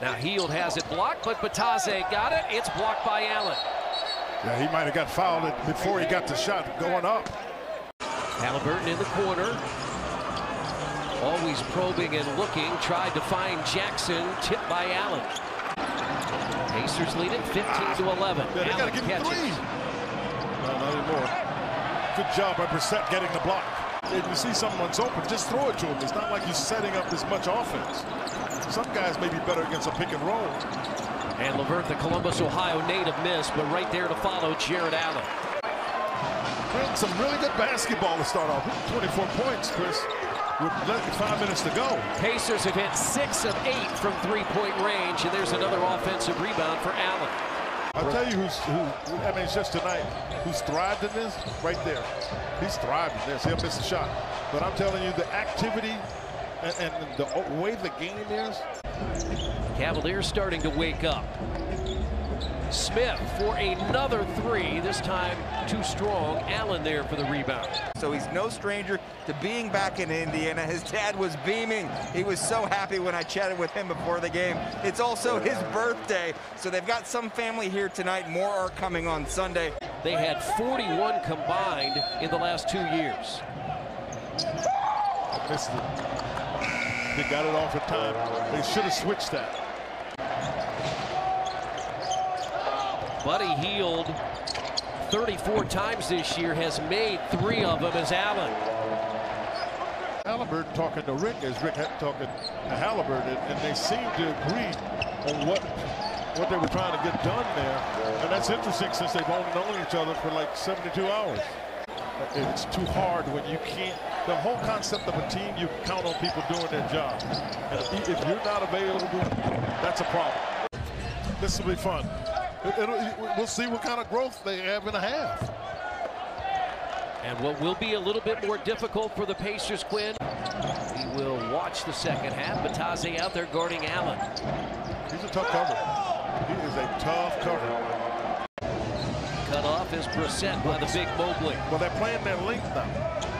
Now Hield has it blocked, but Bitadze got it. It's blocked by Allen. Yeah, he might have got fouled before he got the shot going up. Haliburton in the corner. Always probing and looking. Tried to find Jackson. Tipped by Allen. Pacers lead it 15 to 11. Yeah, they got to get catches. three. No, not anymore. Good job by Brissett getting the block. If you see someone's open, just throw it to him. It's not like you're setting up as much offense. Some guys may be better against a pick and roll. And LeVert, the Columbus, Ohio native, missed, but right there to follow, Jarrett Allen. Playing some really good basketball to start off. 24 points, Chris, with five minutes to go. Pacers have hit six of eight from three-point range, and there's another offensive rebound for Allen. I'll tell you who's who. I mean, it's just tonight who's thrived in this right there. He's thrived in this. He'll miss a shot, but I'm telling you, the activity and, and the way the game is. Cavaliers starting to wake up. Smith for another three, this time too strong. Allen there for the rebound. So he's no stranger to being back in Indiana. His dad was beaming. He was so happy when I chatted with him before the game. It's also his birthday, so they've got some family here tonight. More are coming on Sunday. They had 41 combined in the last two years. They got it off in time. They should have switched that. Buddy Hield 34 times this year has made three of them as Allen. Haliburton talking to Rick as Rick had talking to Haliburton, and they seem to agree on what what they were trying to get done there. And that's interesting since they've only known each other for like 72 hours. It's too hard when you can't. The whole concept of a team, you count on people doing their job. And if you're not available, that's a problem. This will be fun. It'll, we'll see what kind of growth they have in a half. And what will be a little bit more difficult for the Pacers, Quinn, we will watch the second half. Bitadze out there guarding Allen. He's a tough cover. He is a tough cover. Cut off is Brissett by the big Mobley. Well, they're playing their length now.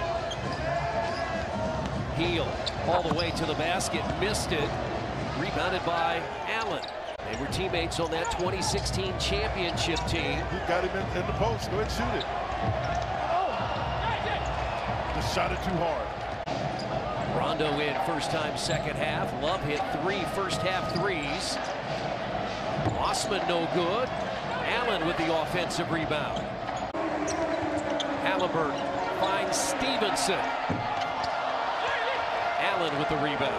All the way to the basket, missed it. Rebounded by Allen. They were teammates on that 2016 championship team. He got him in, in the post. Go ahead and shoot it. Just shot it too hard. Rondo in first time, second half. Love hit three first half threes. Osman no good. Allen with the offensive rebound. Haliburton finds Stevenson. Allen with the rebound.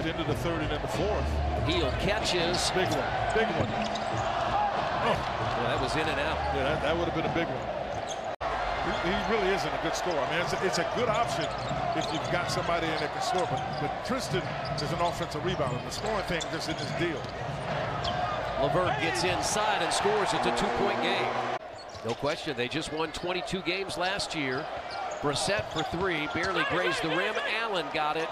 End of the third and then the fourth. Hield catches. Big one. Big one. Oh. Well, that was in and out. Yeah, that, that would have been a big one. He, really isn't a good scorer. I mean, it's a, it's a good option if you've got somebody in that can score. But, but Tristan is an offensive rebounder. The scoring thing just in his deal. LeVert gets inside and scores. It's a two-point game. No question, they just won 22 games last year. Brissett for three, barely grazed the rim. Allen got it.